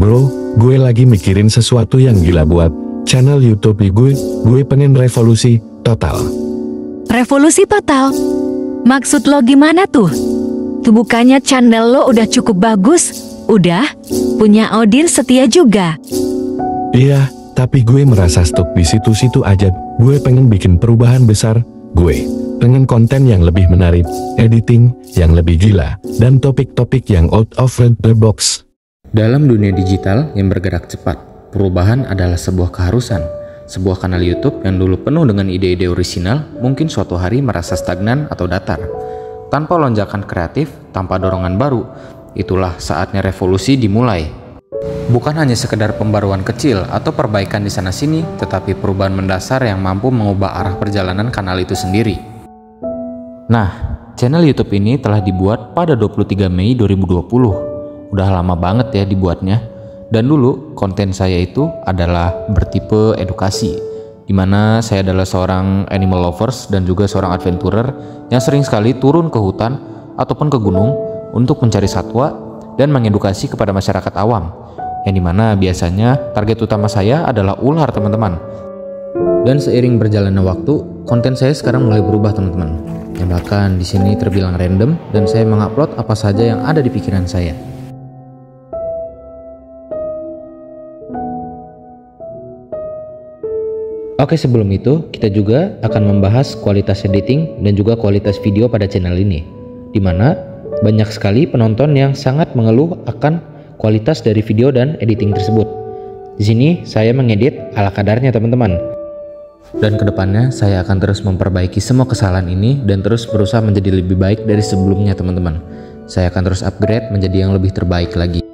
Bro, gue lagi mikirin sesuatu yang gila buat channel YouTube gue. Gue pengen revolusi total. Revolusi total. Maksud lo gimana tuh? Tuh bukannya channel lo udah cukup bagus? Udah? Punya audiens setia juga? Iya, tapi gue merasa stuck di situ-situ aja. Gue pengen bikin perubahan besar. Gue pengen konten yang lebih menarik, editing yang lebih gila, dan topik-topik yang out of the box. Dalam dunia digital yang bergerak cepat, perubahan adalah sebuah keharusan. Sebuah kanal YouTube yang dulu penuh dengan ide-ide orisinal mungkin suatu hari merasa stagnan atau datar. Tanpa lonjakan kreatif, tanpa dorongan baru, itulah saatnya revolusi dimulai. Bukan hanya sekedar pembaruan kecil atau perbaikan di sana-sini, tetapi perubahan mendasar yang mampu mengubah arah perjalanan kanal itu sendiri. Nah, channel YouTube ini telah dibuat pada 23 Mei 2020. Udah lama banget ya dibuatnya. Dan dulu konten saya itu adalah bertipe edukasi, di mana saya adalah seorang animal lovers dan juga seorang adventurer yang sering sekali turun ke hutan ataupun ke gunung untuk mencari satwa dan mengedukasi kepada masyarakat awam, yang di mana biasanya target utama saya adalah ular teman-teman. Dan seiring berjalannya waktu, konten saya sekarang mulai berubah teman-teman. Yang bahkan di sini terbilang random dan saya mengupload apa saja yang ada di pikiran saya. Oke sebelum itu, kita juga akan membahas kualitas editing dan juga kualitas video pada channel ini. Di mana banyak sekali penonton yang sangat mengeluh akan kualitas dari video dan editing tersebut. Di sini saya mengedit ala kadarnya teman-teman. Dan ke depannya saya akan terus memperbaiki semua kesalahan ini dan terus berusaha menjadi lebih baik dari sebelumnya teman-teman. Saya akan terus upgrade menjadi yang lebih terbaik lagi.